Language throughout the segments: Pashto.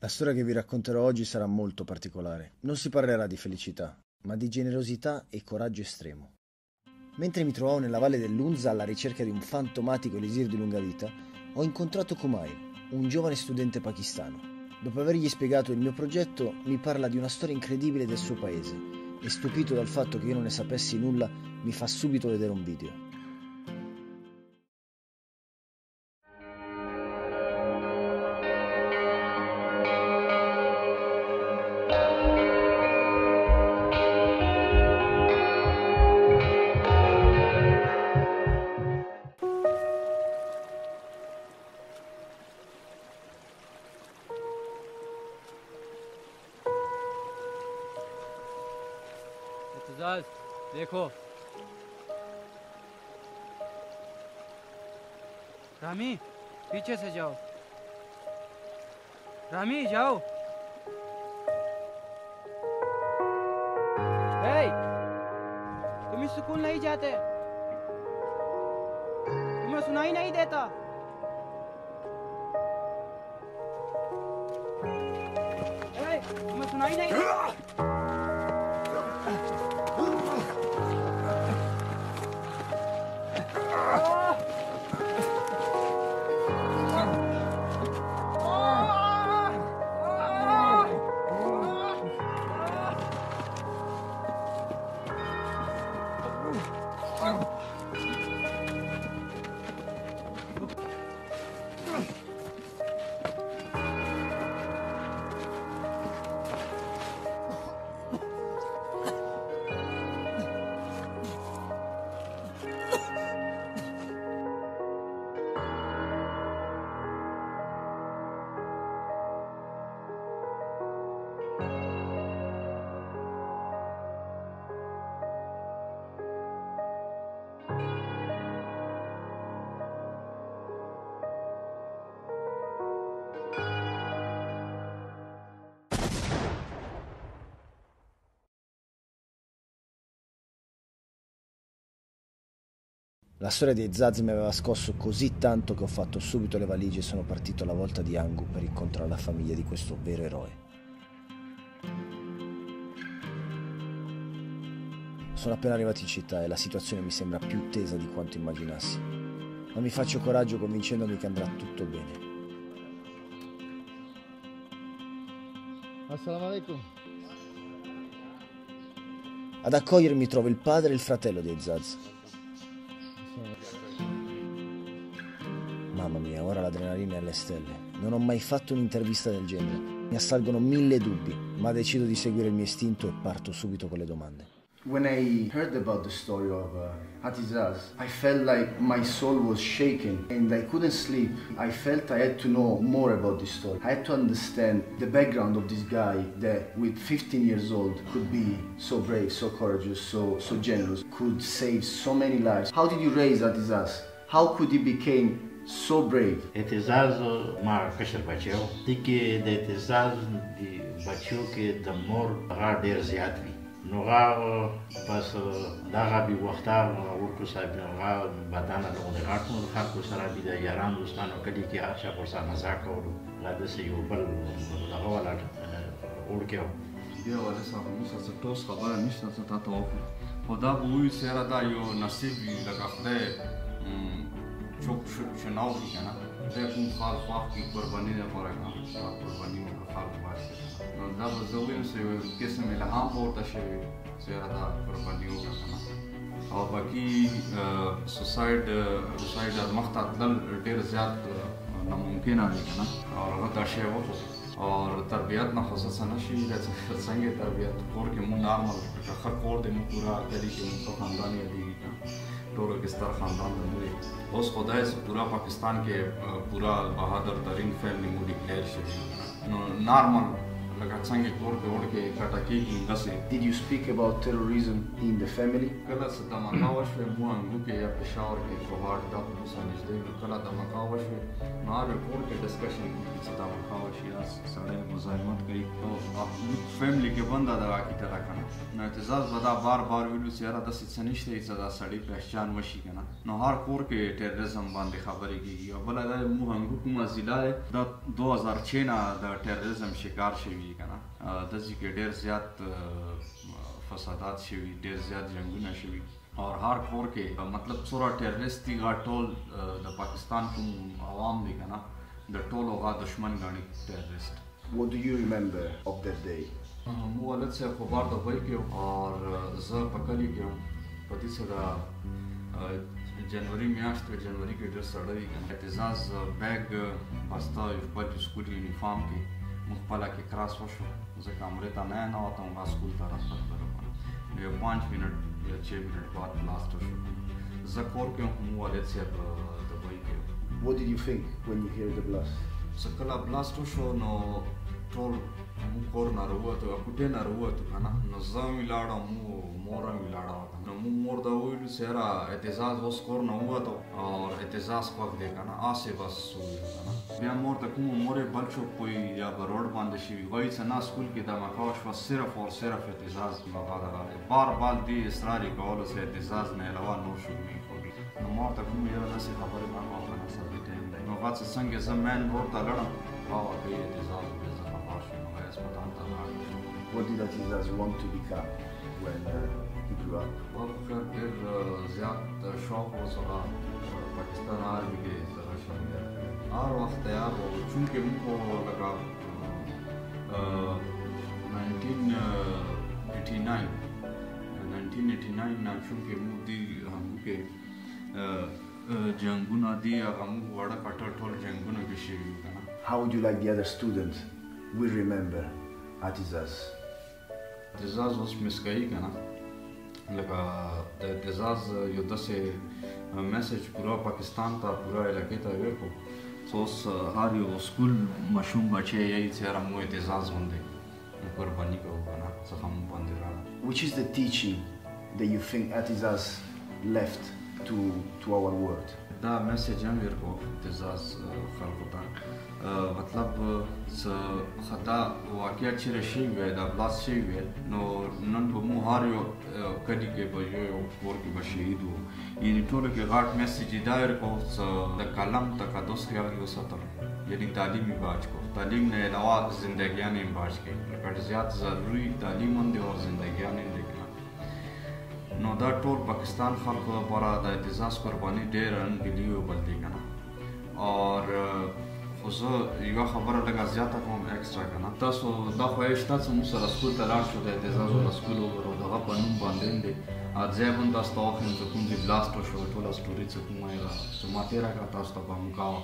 La storia che vi racconterò oggi sarà molto particolare. Non si parlerà di felicità, ma di generosità e coraggio estremo. Mentre mi trovavo nella valle dell'Unza alla ricerca di un fantomatico elisir di lunga vita, ho incontrato Kumail, un giovane studente pakistano. Dopo avergli spiegato il mio progetto, mi parla di una storia incredibile del suo paese e stupito dal fatto che io non ne sapessi nulla, mi fa subito vedere un video. Ejaz देखो रामी पीछे से जाओ रामी जाओ तुम स्कूल नहीं जाते तुम्हें सुनाई नहीं देता तुम्हें सुनाई नहीं देता La storia di Zaz mi aveva scosso così tanto che ho fatto subito le valigie e sono partito alla volta di Angu per incontrare la famiglia di questo vero eroe. Sono appena arrivato in città e la situazione mi sembra più tesa di quanto immaginassi, ma mi faccio coraggio convincendomi che andrà tutto bene. Assalamu alaikum. Ad accogliermi trovo il padre e il fratello di Zaz. Mamma mia, ora l'adrenalina è alle stelle. Non ho mai fatto un'intervista del genere. Mi assalgono mille dubbi, ma decido di seguire il mio istinto e parto subito con le domande. When I heard about the story of uh, Hatizaz, I felt like my soul was shaken and I couldn't sleep. I felt I had to know more about this story. I had to understand the background of this guy that with 15 years old could be so brave, so courageous, so, so generous, could save so many lives. How did you raise Hatizaz? How could he become So brave. اعتزاز ما کشر بچو دي کې د اعتزاز دي بچو کې د مور غار ډیر زیات وي نو غا بس دغه به وخته ورکو صاحب غا بدن له غاټ نو خلکو سره بي د یاران دوستانو کلی کې آشا پر سره مزاق کولو لا د سې یو بل دغه ولاټ ورکو بیا ولا سره موږ سره ټوس خبره نشته چې تاسو وکړو خدا به وي سره دا یو نصیب لکه خدای çok شناو دي کنه زه کوم خال خواخ کې قرباني نه پوره کوم چې قرباني مو خال واسي نو دا به زه ویم چې یو قسم الهام ورته شوی چې دا قرباني وکړم او باقي سوساید سوساید د مخ ته تل ډیر زیات ناممکنه دي کنه او هغه دا شی وکړو और तरबियत ना خصوصا نشي لازم څنګه تربیت کور کې مونږ عامل کخه کور دې مونږ پورا غلي کې مونږ خاندان یې دی ټول پاکستان خاندان دې اوس خدای سره پورا پاکستان کې پورا بہادر ترین فیملی مونږ ډیکلیئر شي نو نارمل لکه څنګه کور کې ورکه کټه کېږي داسې Did you speak about terrorism in the family? کله چې تمنا وشوه مو انګو کې یا پېښور کې کوهار دا په مسا نږدې نو کله تمنا وشوه نو هغه کور کې ډسکشن چې تمنا وشي یا سړی مزاحمت کوي او فیملی کې بنده دا کی ته راکنه نو اعتزاز ودا بار بار ویلو چې را داسې څه نشته چې دا سړی پېښان وشي کنه نو هر کور کې ټیرریزم باندې خبرې کیږي او بل دا مو انګو کومه ضلع دا 2006 نه د ټیرریزم شکار شوی کیږي کنه د ځکه ډیر زیات فسادات شوي ډیر زیات جنگونه شوي اور هر کور کې مطلب څورا ټیررست دی غټول د پاکستان کوم عوام دی کنه د ټولو غا دشمن غاڼي ټیررست What do you remember of that day? مو ولادت سره په بار د وای کې اور زه په کلی کې هم په دې سره جنوري میاشت کې جنوري کې ډېر سړی اعتزاز بیگ پستا یو په سکول یونیفارم کې موږ خپله کې کراس وشو زه کمرې ته نه ننوتم بس سکول ته رفتګ لپاره یو پنج منټ یا چھ منټ بعد بلاست وشو زه کور کې هم والد صاحب دبۍ کې What did you think when you hear the blast? زه کله بلاست وشو نو ټول موږ کور نه راووتو کوټې نه راووتو که نه نو زه مې لاړم مورم ولاړه نو موږ مور ته ویلو سره اعتزاز اوس کور نه وته او اعتزاز خوښ دی کنه آسه بس کنه بیا مور ته کوم مور بل شو کوئی یا روډ باندې شي وای څه نه سکول کې د مکاش و صرف او صرف اعتزاز مبارک راغی بار بار دی اصرار کول سه اعتزاز نه علاوه نور شو نو مور ته کوم یو نسی خبرې ما نه وکړه سر دې ټیم دی نو غاڅ څنګه زمين ور ته لړم او دې اعتزاز به زما باشي نو غیر سپتان ته لاړ ودی دا چې ځوان تو بیکار when uh, he grew up. Well, Frankir ziyaret şuan Pakistan army ge zahşan uh, uh, ya. Ar vakte ya bo, çünkü bu o laka 1989, How would you like the other students? We remember Atizas. تزاز اوس مس کوي که نه لکه د تزاز یو داسې میسج پورا پاکستان ته پورا علاقې ته ورکړو څو اوس هر یو سکول ماشوم بچی یې چېره مو اعتزاز غوندې قرباني کوو که نه څه هم باندې راغله Which is the teaching that you think Atizaz left to, to our world? دا مسیج هم ورکو اعتزاز خلکو ته مطلب څه خطا واقعیا چې راشي وي دا بلاس شي وي نو نن په مو هار یو کډی کې به یو کور کې به شهید وو یعنی ټول کې غاټ میسج دا ورکو څه د کلم تقدس خیال یو ساتل یعنی تعلیم باج کو تعلیم نه علاوه زندگیان باج کې ډېر زیات ضروری تعلیم هم دی او زندگیان هم دی نو دا ټول پاکستان خلکو لپاره د اعتزاز قرباني ډېر انبلیوبل دی کنه اور خو زه یو خبره لږه زیاته کوم ایکسترا کنه تاسو دا خو یې شته چې موږ سره سکول ته لاړ شو د اعتزاز او سکول ورو دغه په نوم باندې دی اځه باندې تاسو ته واخلم چې کوم دی بلاست شو ټول سټوري چې کومه یې را سو ماته را تاسو ته به مو کاو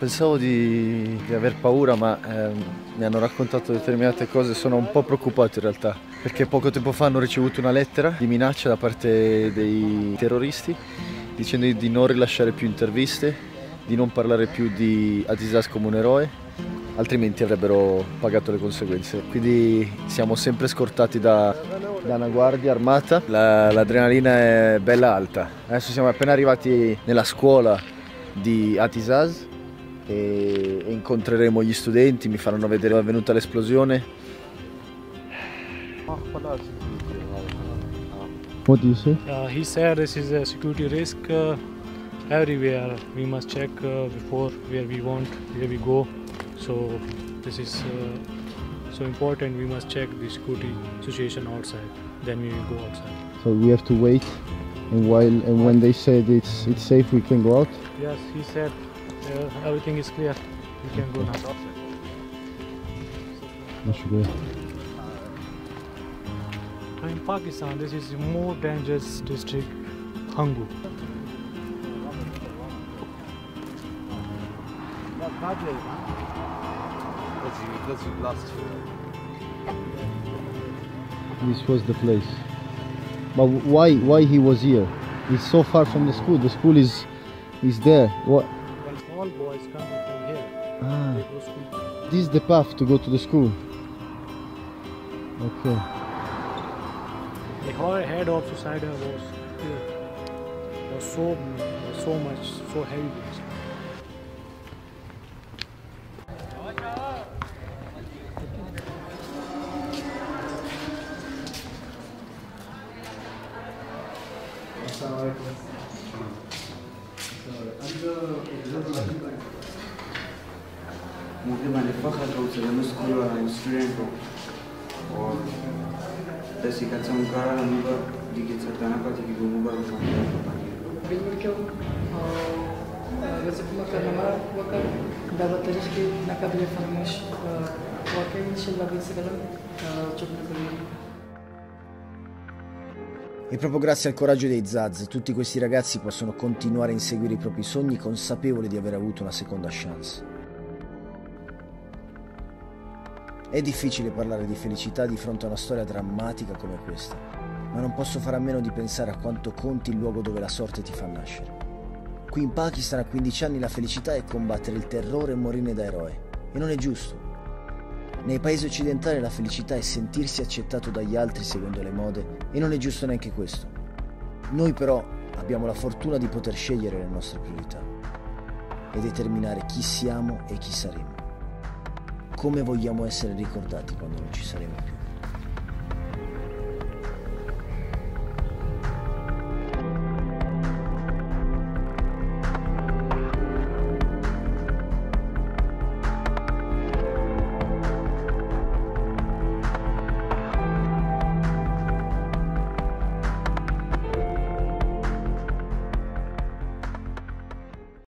pensavo di, di aver paura ma eh, mi hanno raccontato determinate cose, sono un po' preoccupato in realtà perché poco tempo fa hanno ricevuto una lettera di minaccia da parte dei terroristi dicendo di non rilasciare più interviste, di non parlare più di Adisas come un eroe, altrimenti avrebbero pagato le conseguenze. Quindi siamo sempre scortati da, da una guardia armata, La, l'adrenalina è bella alta. Adesso siamo appena arrivati nella scuola di Atisaz e, incontreremo gli studenti, mi faranno vedere la venuta l'esplosione. Ah, What do you say? Uh, he said this is a security risk uh, everywhere. We must check uh, before where we want, where we go. So this is uh, so important. We must check the security situation outside. Then we will go outside. So we have to wait, and while and when they said it's it's safe, we can go out. Yes, he said Yeah, everything is clear. You can go now. Much In Pakistan, this is more dangerous district, Hangu. This was the place. But why why he was here? It's so far from the school. The school is is there. What boys coming from here. Ah. This is the path to go to the school. Okay. The whole head of society was, was so, so much, so heavy. ممكن نفخر او سلام سکول او سټوډنټ او د शिकायतम کار نمبر دیگه څنګه پاتې کیږي موږ بالکل وظیفه کارنامه وکړ دعوت تجریش کې ناقابل فراموش واقع ان شاء الله بنسلم چوب E proprio grazie al coraggio dei Zaz, tutti questi ragazzi possono continuare a inseguire i propri sogni consapevoli di aver avuto una seconda chance. È difficile parlare di felicità di fronte a una storia drammatica come questa, ma non posso fare a meno di pensare a quanto conti il luogo dove la sorte ti fa nascere. Qui in Pakistan a 15 anni la felicità è combattere il terrore e morire da eroe, e non è giusto. Nei paesi occidentali la felicità è sentirsi accettato dagli altri secondo le mode, e non è giusto neanche questo. Noi però abbiamo la fortuna di poter scegliere le nostre priorità e determinare chi siamo e chi saremo come vogliamo essere ricordati quando non ci saremo più.